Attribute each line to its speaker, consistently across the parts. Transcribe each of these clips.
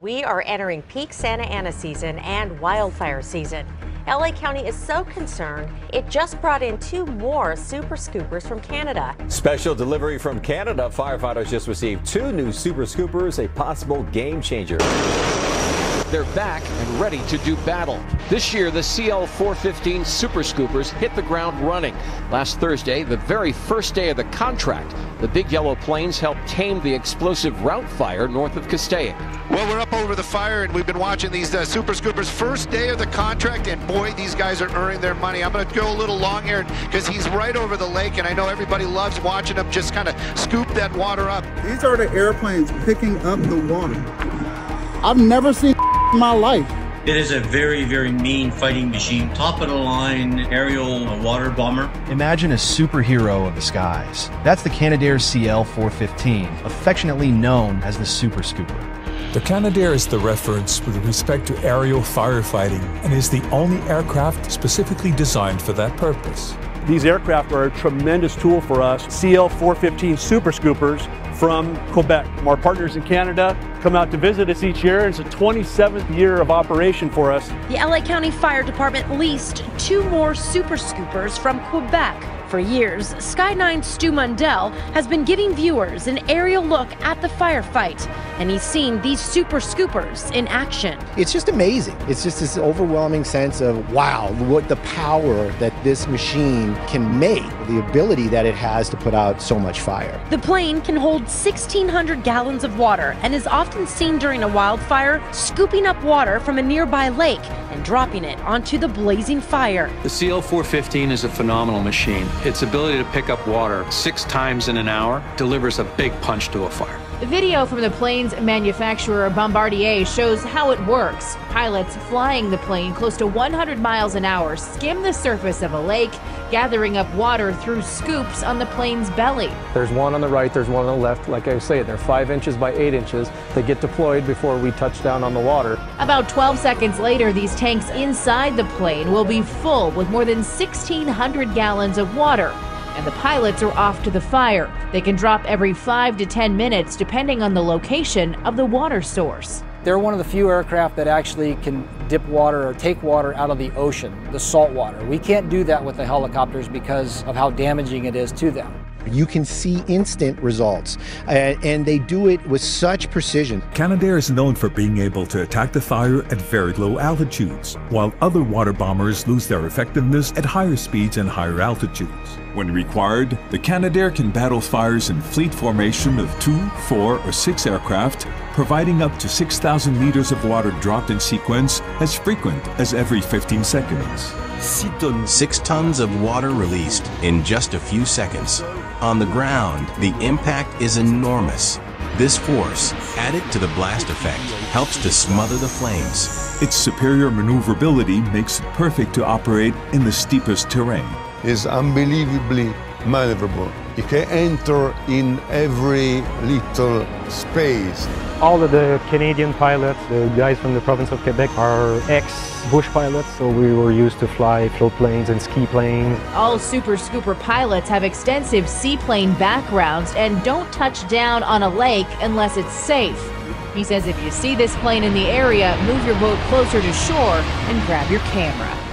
Speaker 1: We are entering peak Santa Ana season and wildfire season. LA County is so concerned, it just brought in two more super scoopers from Canada.
Speaker 2: Special delivery from Canada. Firefighters just received two new super scoopers, a possible game changer.
Speaker 3: They're back and ready to do battle. This year, the CL 415 Super Scoopers hit the ground running. Last Thursday, the very first day of the contract, the big yellow planes helped tame the explosive route fire north of Castaic.
Speaker 4: Well, we're up over the fire, and we've been watching these uh, Super Scoopers first day of the contract, and boy, these guys are earning their money. I'm going to go a little long here because he's right over the lake, and I know everybody loves watching him just kind of scoop that water up.
Speaker 5: These are the airplanes picking up the water. I've never seen in my life.
Speaker 6: It is a very, very mean fighting machine. Top of the line aerial water bomber.
Speaker 7: Imagine a superhero of the skies. That's the Canadair CL 415, affectionately known as the Super Scooper.
Speaker 8: The Canadair is the reference with respect to aerial firefighting and is the only aircraft specifically designed for that purpose.
Speaker 9: These aircraft are a tremendous tool for us. CL 415 Super Scoopers from Quebec. Our partners in Canada come out to visit us each year. It's a 27th year of operation for us.
Speaker 10: The LA County Fire Department leased two more Super Scoopers from Quebec. For years, Sky 9's Stu Mundel has been giving viewers an aerial look at the firefight, and he's seen these super scoopers in action.
Speaker 11: It's just amazing. It's just this overwhelming sense of wow, what the power that this machine can make, the ability that it has to put out so much fire.
Speaker 10: The plane can hold 1,600 gallons of water and is often seen during a wildfire scooping up water from a nearby lake and dropping it onto the blazing fire.
Speaker 12: The CL 415 is a phenomenal machine. Its ability to pick up water six times in an hour delivers a big punch to a fire.
Speaker 13: The video from the plane's manufacturer Bombardier shows how it works. Pilots flying the plane close to 100 miles an hour skim the surface of a lake, gathering up water through scoops on the plane's belly.
Speaker 14: There's one on the right, there's one on the left. Like I say, they're five inches by eight inches. They get deployed before we touch down on the water.
Speaker 13: About 12 seconds later, these tanks inside the plane will be full with more than 1,600 gallons of water and the pilots are off to the fire. They can drop every 5 to 10 minutes depending on the location of the water source.
Speaker 15: They're one of the few aircraft that actually can dip water or take water out of the ocean, the salt water. We can't do that with the helicopters because of how damaging it is to them.
Speaker 11: You can see instant results, and they do it with such precision.
Speaker 8: Canadair is known for being able to attack the fire at very low altitudes, while other water bombers lose their effectiveness at higher speeds and higher altitudes. When required, the Canadair can battle fires in fleet formation of two, four, or six aircraft, providing up to 6,000 liters of water dropped in sequence as frequent as every 15 seconds.
Speaker 16: Six tons of water released in just a few seconds. On the ground, the impact is enormous. This force, added to the blast effect, helps to smother the flames.
Speaker 8: Its superior maneuverability makes it perfect to operate in the steepest terrain.
Speaker 17: It's unbelievably maneuverable. You can enter in every little space.
Speaker 14: All of the Canadian pilots, the guys from the province of Quebec, are ex-bush pilots, so we were used to fly float planes and ski planes.
Speaker 13: All Super Scooper pilots have extensive seaplane backgrounds and don't touch down on a lake unless it's safe. He says if you see this plane in the area, move your boat closer to shore and grab your camera.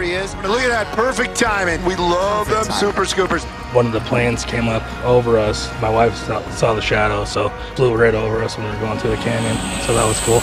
Speaker 4: There he is. Look at that perfect timing. We love them Super Scoopers.
Speaker 18: One of the planes came up over us. My wife saw, saw the shadow, so flew right over us when we were going through the canyon. So that was cool.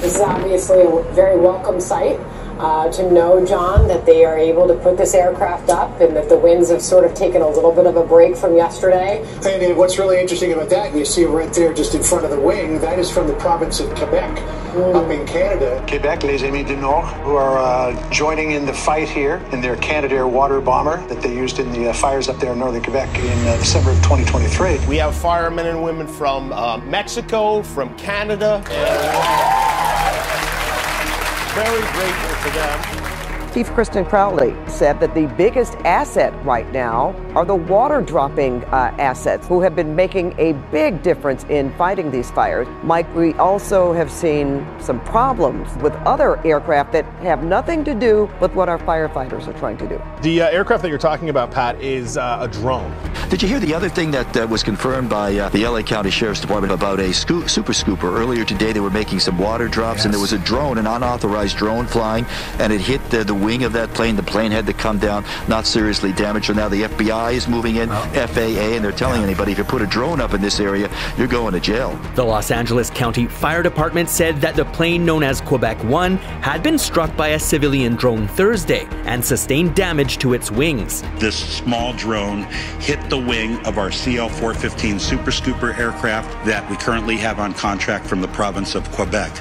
Speaker 19: This um, is obviously a very welcome sight. Uh, to know, John, that they are able to put this aircraft up and that the winds have sort of taken a little bit of a break from yesterday.
Speaker 20: And what's really interesting about that, and you see right there just in front of the wing, that is from the province of Quebec mm. up in Canada.
Speaker 21: Quebec, les Amis du Nord, who are uh, joining in the fight here in their Canadair water bomber that they used in the uh, fires up there in northern Quebec in uh, December of 2023.
Speaker 22: We have firemen and women from uh, Mexico, from Canada. Very grateful to them.
Speaker 23: Chief Kristin Crowley said that the biggest asset right now are the water dropping uh, assets who have been making a big difference in fighting these fires. Mike, we also have seen some problems with other aircraft that have nothing to do with what our firefighters are trying to do.
Speaker 22: The uh, aircraft that you're talking about, Pat, is uh, a drone.
Speaker 24: Did you hear the other thing that uh, was confirmed by uh, the LA County Sheriff's Department about a sco- super scooper? Earlier today, they were making some water drops, yes. and there was a drone, an unauthorized drone flying, and it hit the, the wing of that plane. The plane had to come down, not seriously damaged. So now the FBI is moving in, oh. FAA, and they're telling yeah. anybody if you put a drone up in this area, you're going to jail.
Speaker 25: The Los Angeles County Fire Department said that the plane known as Quebec 1 had been struck by a civilian drone Thursday and sustained damage to its wings.
Speaker 26: This small drone hit the wing of our CL 415 Super Scooper aircraft that we currently have on contract from the province of Quebec.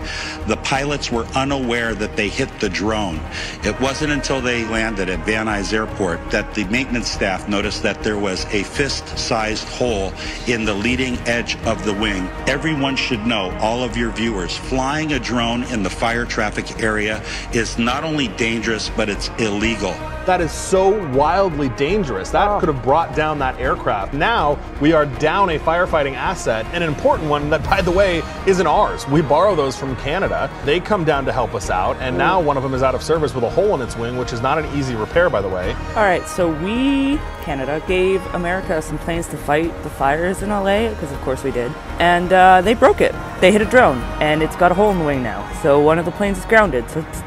Speaker 26: The pilots were unaware that they hit the drone. It wasn't until they landed at Van Nuys Airport that the maintenance staff noticed that there was a fist-sized hole in the leading edge of the wing. Everyone should know, all of your viewers, flying a drone in the fire traffic area is not only dangerous, but it's illegal.
Speaker 27: That is so wildly dangerous. That oh. could have brought down that aircraft. Now we are down a firefighting asset, and an important one that, by the way, isn't ours. We borrow those from Canada. They come down to help us out, and now one of them is out of service with a hole in its wing, which is not an easy repair, by the way.
Speaker 28: All right, so we, Canada, gave America some planes to fight the fires in LA, because of course we did, and uh, they broke it. They hit a drone, and it's got a hole in the wing now. So one of the planes is grounded. So it's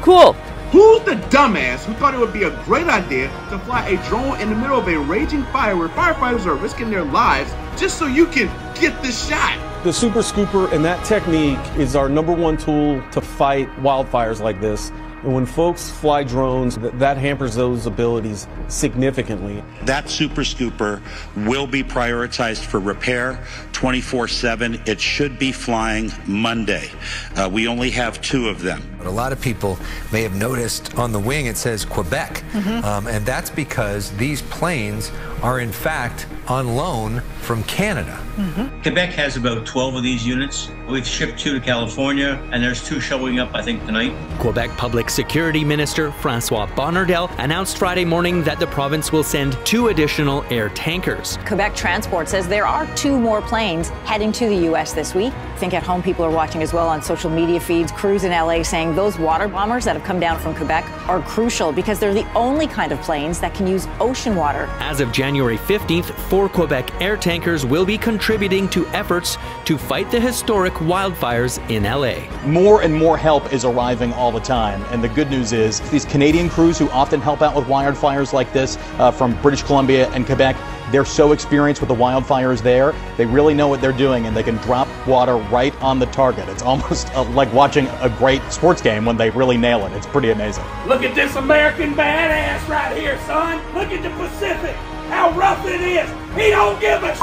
Speaker 28: cool.
Speaker 29: Who's the dumbass who thought it would be a great idea to fly a drone in the middle of a raging fire where firefighters are risking their lives just so you can get the shot?
Speaker 27: The Super Scooper and that technique is our number one tool to fight wildfires like this. And when folks fly drones, that, that hampers those abilities significantly.
Speaker 26: That Super Scooper will be prioritized for repair 24 7. It should be flying Monday. Uh, we only have two of them.
Speaker 30: But a lot of people may have noticed on the wing it says Quebec. Mm-hmm. Um, and that's because these planes are, in fact, on loan from Canada.
Speaker 6: Mm-hmm. Quebec has about 12 of these units. We've shipped two to California, and there's two showing up, I think, tonight.
Speaker 25: Quebec Public Security Minister Francois Bonnardel announced Friday morning that the province will send two additional air tankers.
Speaker 31: Quebec Transport says there are two more planes heading to the U.S. this week. I think at home people are watching as well on social media feeds, crews in LA saying those water bombers that have come down from Quebec are crucial because they're the only kind of planes that can use ocean water.
Speaker 25: As of January 15th, four Quebec air tankers will be contributing to efforts to fight the historic wildfires in LA.
Speaker 32: More and more help is arriving all the time, and the good news is these Canadian crews who often help out with wildfires like this uh, from British Columbia and Quebec they're so experienced with the wildfires there, they really know what they're doing and they can drop water right on the target. It's almost uh, like watching a great sports game when they really nail it. It's pretty amazing.
Speaker 33: Look at this American badass right here, son. Look at the Pacific. How rough it is. He don't give a shit,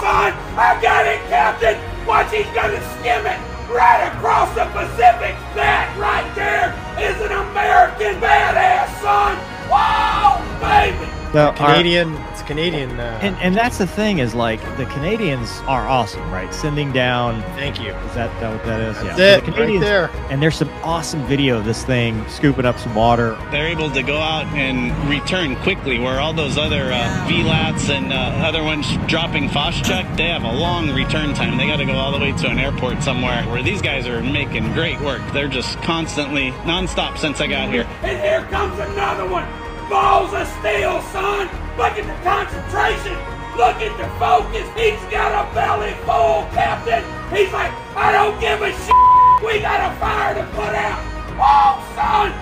Speaker 33: son. I got it, Captain. Watch, he's gonna skim it right across the Pacific. That right there is an American badass, son. Whoa, baby.
Speaker 34: The Canadian it's Canadian. Uh,
Speaker 35: and and that's the thing is like the Canadians are awesome, right? Sending down.
Speaker 34: Thank you.
Speaker 35: Is that, that what that is?
Speaker 34: That's yeah. It, the Canadians, right there.
Speaker 35: And there's some awesome video of this thing scooping up some water.
Speaker 10: They're able to go out and return quickly, where all those other uh, VLATs and uh, other ones dropping Phos-Chek, they have a long return time. They got to go all the way to an airport somewhere. Where these guys are making great work. They're just constantly nonstop since I got here.
Speaker 33: And here comes another one. Balls of steel, son. Look at the concentration. Look at the focus. He's got a belly full, Captain. He's like, I don't give a shit. We got a fire to put out. Oh, son.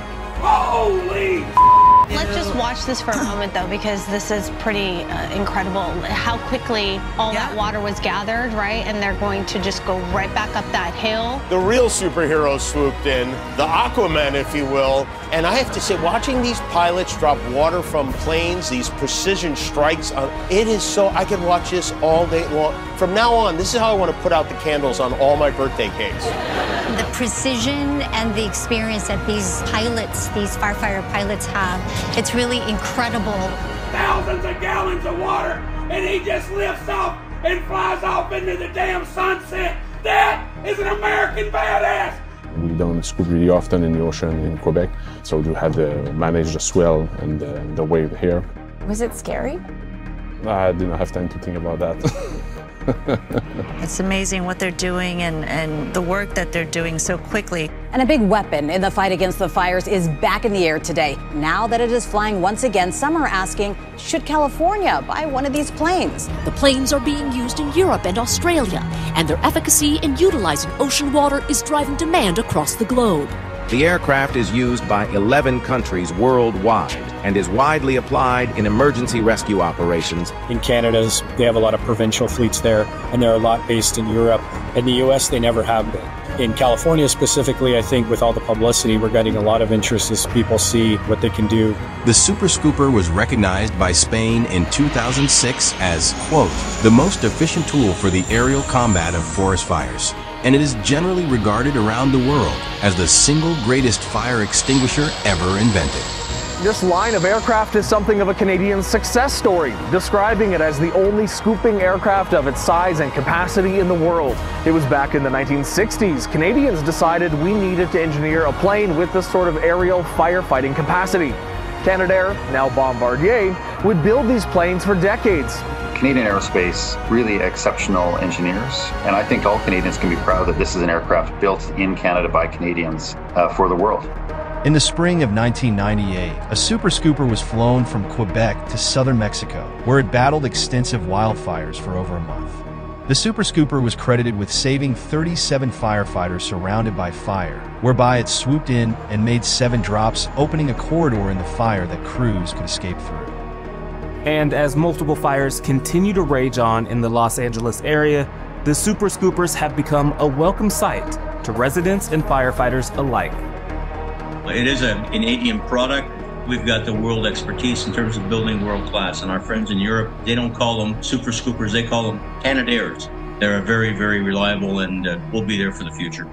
Speaker 33: Holy
Speaker 36: Let's just watch this for a moment, though, because this is pretty uh, incredible. How quickly all yeah. that water was gathered, right? And they're going to just go right back up that hill.
Speaker 22: The real superheroes swooped in, the Aquaman, if you will. And I have to say, watching these pilots drop water from planes, these precision strikes, uh, it is so, I could watch this all day long. From now on, this is how I want to put out the candles on all my birthday cakes.
Speaker 37: The precision and the experience that these pilots, these firefighter pilots have, it's really incredible.
Speaker 33: Thousands of gallons of water, and he just lifts off and flies off into the damn sunset. That is an American badass.
Speaker 38: We don't scoop really often in the ocean in Quebec, so we have to manage the swell and the, the wave here.
Speaker 36: Was it scary?
Speaker 38: I didn't have time to think about that.
Speaker 23: It's amazing what they're doing and, and the work that they're doing so quickly.
Speaker 31: And a big weapon in the fight against the fires is back in the air today. Now that it is flying once again, some are asking should California buy one of these planes?
Speaker 39: The planes are being used in Europe and Australia, and their efficacy in utilizing ocean water is driving demand across the globe.
Speaker 40: The aircraft is used by 11 countries worldwide and is widely applied in emergency rescue operations.
Speaker 14: In Canada, they have a lot of provincial fleets there, and they're a lot based in Europe. In the US, they never have been. In California specifically, I think with all the publicity, we're getting a lot of interest as people see what they can do.
Speaker 41: The Super Scooper was recognized by Spain in 2006 as, quote, the most efficient tool for the aerial combat of forest fires and it is generally regarded around the world as the single greatest fire extinguisher ever invented.
Speaker 27: This line of aircraft is something of a Canadian success story, describing it as the only scooping aircraft of its size and capacity in the world. It was back in the 1960s. Canadians decided we needed to engineer a plane with this sort of aerial firefighting capacity. Canadair, now Bombardier, would build these planes for decades,
Speaker 4: Canadian Aerospace, really exceptional engineers, and I think all Canadians can be proud that this is an aircraft built in Canada by Canadians uh, for the world.
Speaker 42: In the spring of 1998, a Super Scooper was flown from Quebec to southern Mexico, where it battled extensive wildfires for over a month. The Super Scooper was credited with saving 37 firefighters surrounded by fire, whereby it swooped in and made seven drops, opening a corridor in the fire that crews could escape through.
Speaker 43: And as multiple fires continue to rage on in the Los Angeles area, the Super Scoopers have become a welcome sight to residents and firefighters alike.
Speaker 6: It is a Canadian product. We've got the world expertise in terms of building world class. And our friends in Europe, they don't call them Super Scoopers, they call them Canadairs. They're very, very reliable and uh, will be there for the future.